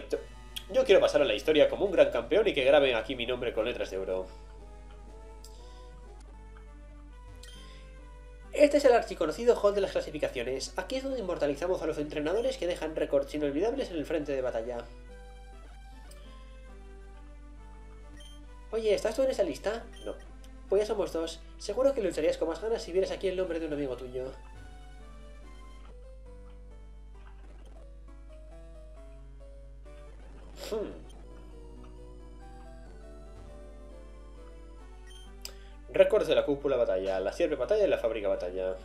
Yo quiero pasar a la historia como un gran campeón y que graben aquí mi nombre con letras de oro. Este es el archiconocido hall de las clasificaciones. Aquí es donde inmortalizamos a los entrenadores que dejan récords inolvidables en el frente de batalla. Oye, ¿estás tú en esa lista? No. Pues ya somos dos. Seguro que lucharías con más ganas si vieras aquí el nombre de un amigo tuyo. Hmm. Récords de la cúpula batalla, la sierpe batalla y la fábrica batalla.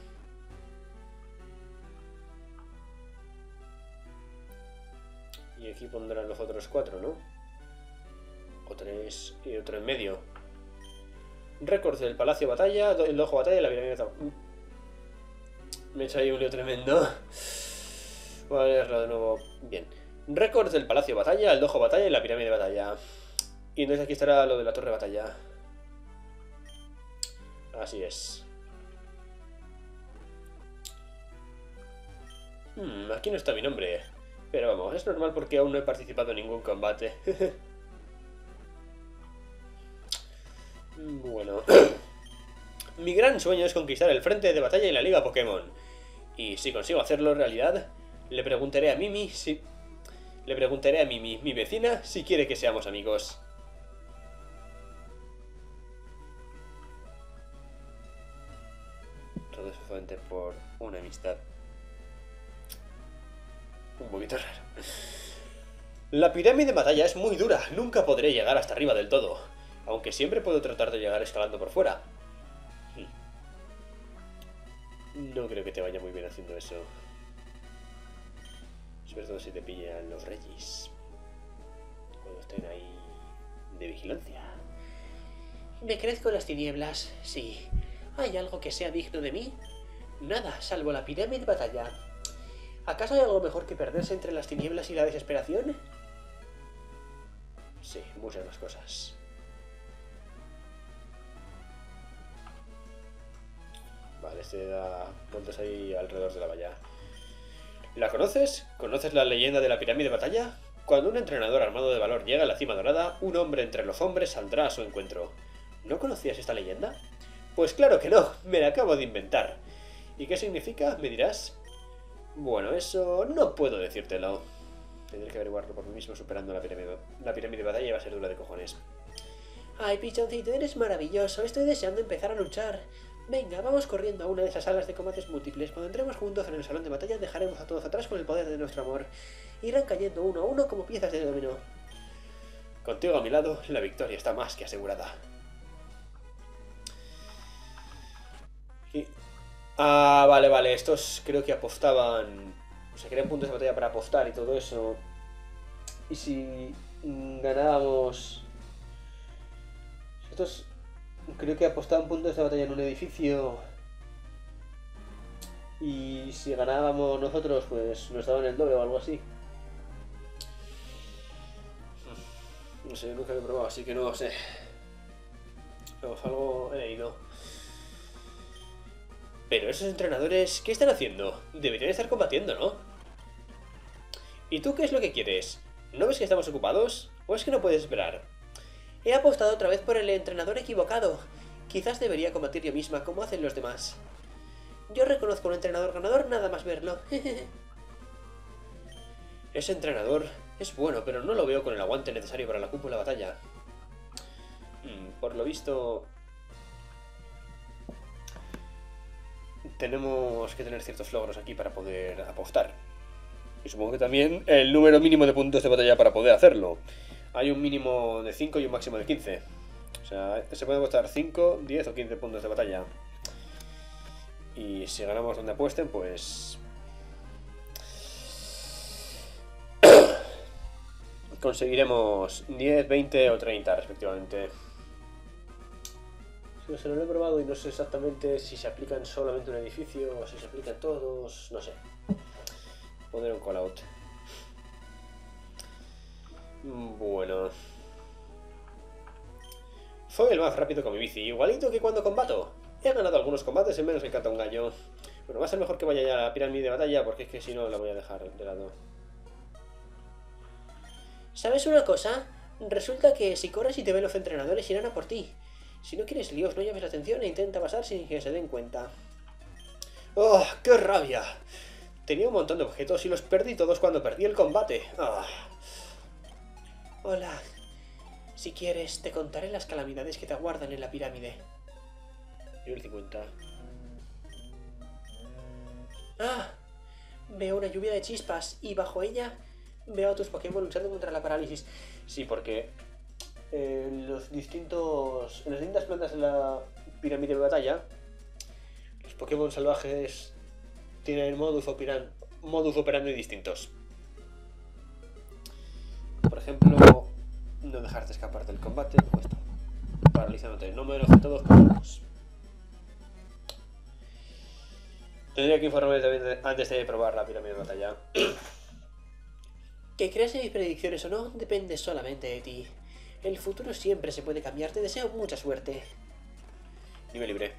Y aquí pondrán los otros cuatro, ¿no? O tres y otro en medio. Récords del palacio batalla, el ojo batalla y la pirámide batalla. Me he hecho ahí un lío tremendo. Voy a leerlo de nuevo. Bien. Récords del palacio batalla, el ojo batalla y la pirámide batalla. Y entonces aquí estará lo de la torre batalla. Así es. Hmm, aquí no está mi nombre. Pero vamos, es normal porque aún no he participado en ningún combate. bueno. mi gran sueño es conquistar el frente de batalla en la Liga Pokémon. Y si consigo hacerlo realidad, le preguntaré a Mimi si... Le preguntaré a Mimi, mi vecina, si quiere que seamos amigos. Por una amistad un poquito raro. La pirámide de batalla es muy dura, nunca podré llegar hasta arriba del todo, aunque siempre puedo tratar de llegar escalando por fuera. No creo que te vaya muy bien haciendo eso. Sobre todo si te pillan los reyes. Cuando estén ahí de vigilancia. Me crezco en las tinieblas, sí. ¿Hay algo que sea digno de mí? Nada, salvo la pirámide de batalla. ¿Acaso hay algo mejor que perderse entre las tinieblas y la desesperación? Sí, muchas más cosas. Vale, este da vueltas ahí alrededor de la valla. ¿La conoces? ¿Conoces la leyenda de la pirámide de batalla? Cuando un entrenador armado de valor llega a la cima dorada, un hombre entre los hombres saldrá a su encuentro. ¿No conocías esta leyenda? Pues claro que no, me la acabo de inventar. ¿Y qué significa? Me dirás. Bueno, eso no puedo decírtelo. Tendré que averiguarlo por mí mismo superando la pirámide. La pirámide de batalla va a ser dura de cojones. Ay, pichoncito, eres maravilloso. Estoy deseando empezar a luchar. Venga, vamos corriendo a una de esas salas de combates múltiples. Cuando entremos juntos en el salón de batalla, dejaremos a todos atrás con el poder de nuestro amor. Irán cayendo uno a uno como piezas de dominó. Contigo a mi lado, la victoria está más que asegurada. Ah, vale, vale. Estos creo que apostaban... O sea, crean puntos de batalla para apostar y todo eso. Y si ganábamos... Estos creo que apostaban puntos de batalla en un edificio. Y si ganábamos nosotros, pues nos daban el doble o algo así. No sé, nunca lo he probado, así que no sé. Pero algo he leído. Pero esos entrenadores, ¿qué están haciendo? Deberían estar combatiendo, ¿no? ¿Y tú qué es lo que quieres? ¿No ves que estamos ocupados? ¿O es que no puedes esperar? He apostado otra vez por el entrenador equivocado. Quizás debería combatir yo misma como hacen los demás. Yo reconozco a un entrenador ganador nada más verlo. Ese entrenador es bueno, pero no lo veo con el aguante necesario para la cúpula batalla. Mm, por lo visto... Tenemos que tener ciertos logros aquí para poder apostar. Y supongo que también el número mínimo de puntos de batalla para poder hacerlo. Hay un mínimo de 5 y un máximo de 15. O sea, se puede apostar 5, 10 o 15 puntos de batalla. Y si ganamos donde apuesten, pues... Conseguiremos 10, 20 o 30 respectivamente. No sé, no lo he probado y no sé exactamente si se aplican solamente un edificio o si se aplican todos, no sé. Poner un callout. Bueno. Fue el más rápido con mi bici, igualito que cuando combato. He ganado algunos combates en menos que canta un gallo. Bueno, va a ser mejor que vaya ya a la pirámide de batalla porque es que si no la voy a dejar de lado. ¿Sabes una cosa? Resulta que si corres y te ven los entrenadores irán a por ti. Si no quieres líos, no llames la atención e intenta pasar sin que se den cuenta. ¡Oh, qué rabia! Tenía un montón de objetos y los perdí todos cuando perdí el combate. ¡Ah! Hola. Si quieres, te contaré las calamidades que te aguardan en la pirámide. Nivel 50. ¡Ah! Veo una lluvia de chispas y bajo ella veo a tus Pokémon luchando contra la parálisis. Sí, porque en los distintos. En las distintas plantas de la pirámide de batalla, los Pokémon salvajes tienen modus, operan, modus operandi distintos. Por ejemplo, no dejarte escapar del combate, pues paralizándote. No me todos todos. Tendría que informarme también antes de probar la pirámide de batalla. Que creas en mis predicciones o no depende solamente de ti. El futuro siempre se puede cambiar. Te deseo mucha suerte. Dime libre.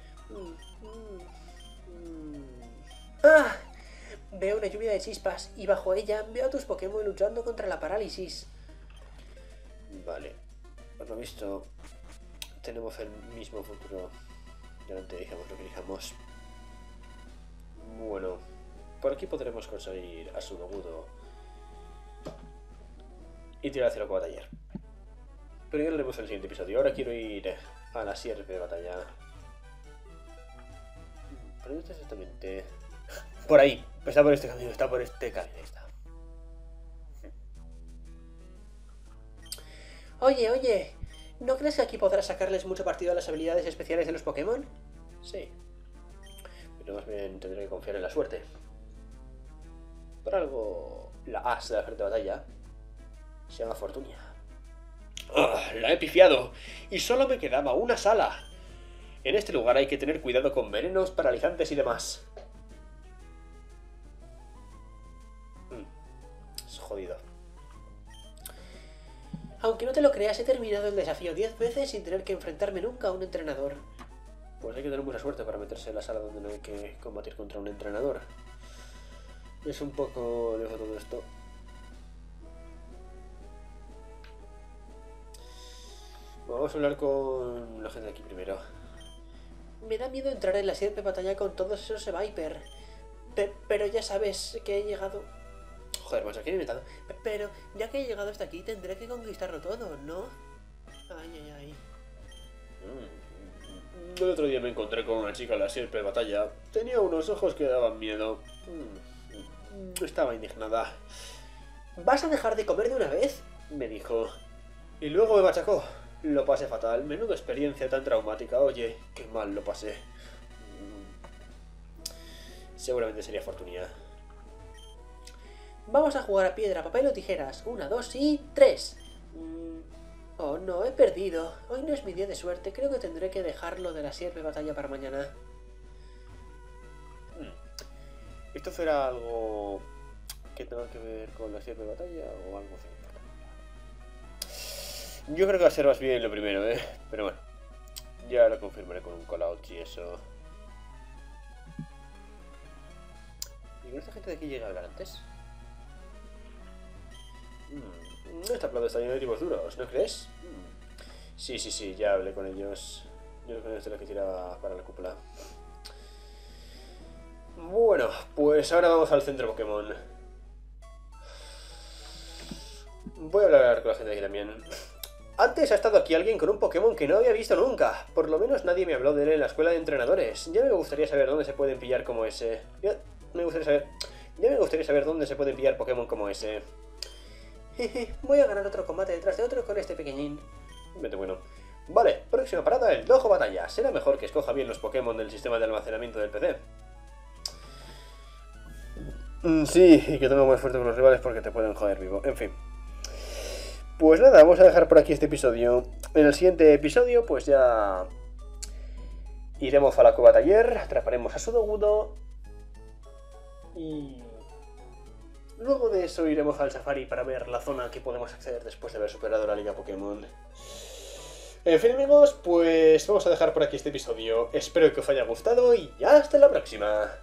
¡Ah! Veo una lluvia de chispas y bajo ella veo a tus Pokémon luchando contra la parálisis. Vale. Por lo visto, tenemos el mismo futuro. Delante dijamos lo que. Bueno, por aquí podremos conseguir a su agudo y tirar hacia la taller. Pero ya lo haremos en el siguiente episodio. Ahora quiero ir a la sierra de batalla. ¿Pero dónde está exactamente? Por ahí. Está por este camino, está por este camino. Está. Oye, oye. ¿No crees que aquí podrás sacarles mucho partido a las habilidades especiales de los Pokémon? Sí. Pero más bien tendré que confiar en la suerte. Por algo, la as de la frente de batalla se llama Fortunia. Ah, la he pifiado. Y solo me quedaba una sala. En este lugar hay que tener cuidado con venenos, paralizantes y demás. Mm, es jodido. Aunque no te lo creas, he terminado el desafío 10 veces sin tener que enfrentarme nunca a un entrenador. Pues hay que tener mucha suerte para meterse en la sala donde no hay que combatir contra un entrenador. Es un poco lejos todo esto. Vamos a hablar con la gente de aquí primero. Me da miedo entrar en la sierpe batalla con todos esos Viper. Pe- pero ya sabes que he llegado. Joder, pues aquí he inventado. Pe- Pero ya que he llegado hasta aquí tendré que conquistarlo todo, ¿no? Ay, ay, ay. Mm. El otro día me encontré con una chica en la sierpe batalla. Tenía unos ojos que daban miedo. Mm. Estaba indignada. ¿Vas a dejar de comer de una vez? Me dijo. Y luego me machacó. Lo pasé fatal. Menuda experiencia tan traumática. Oye, qué mal lo pasé. Mm. Seguramente sería fortunía. Vamos a jugar a piedra, papel o tijeras. Una, dos y tres. Mm, Oh no, he perdido. Hoy no es mi día de suerte. Creo que tendré que dejarlo de la sierpe batalla para mañana. Mm. ¿Esto será algo que tenga que ver con la sierpe batalla o algo así? Yo creo que va a ser más bien lo primero, ¿eh? Pero bueno, ya lo confirmaré con un callout y eso. ¿Y con esta gente de aquí llega a hablar antes? Mm, Esta plata está llena de tipos duros, ¿no crees? Mm. Sí, sí, sí, ya hablé con ellos. Yo que es de la que tiraba para la cúpula. Bueno, pues ahora vamos al centro Pokémon. Voy a hablar con la gente aquí también. Antes ha estado aquí alguien con un Pokémon que no había visto nunca. Por lo menos nadie me habló de él en la escuela de entrenadores. Ya me gustaría saber dónde se pueden pillar como ese. Ya me gustaría saber. Ya me gustaría saber dónde se pueden pillar Pokémon como ese. Voy a ganar otro combate detrás de otro con este pequeñín. Vete bueno. Vale, próxima parada, el Dojo Batalla. Será mejor que escoja bien los Pokémon del sistema de almacenamiento del PC. Mm, Sí, y que tengo más fuerte con los rivales porque te pueden joder vivo. En fin. Pues nada, vamos a dejar por aquí este episodio. En el siguiente episodio, pues ya. Iremos a la cueva taller, atraparemos a Sudogudo. Y. Luego de eso iremos al safari para ver la zona que podemos acceder después de haber superado la liga Pokémon. En fin amigos, pues vamos a dejar por aquí este episodio. Espero que os haya gustado y hasta la próxima.